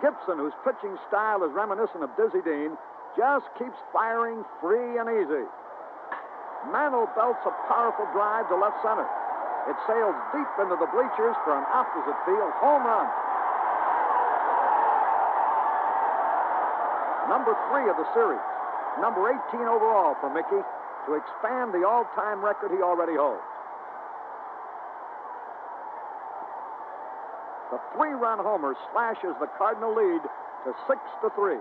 Gibson, whose pitching style is reminiscent of Dizzy Dean, just keeps firing free and easy. Mantle belts a powerful drive to left center. It sails deep into the bleachers for an opposite field home run. Number three of the series. Number 18 overall for Mickey to expand the all-time record he already holds. The three-run homer slashes the Cardinal lead to six to three.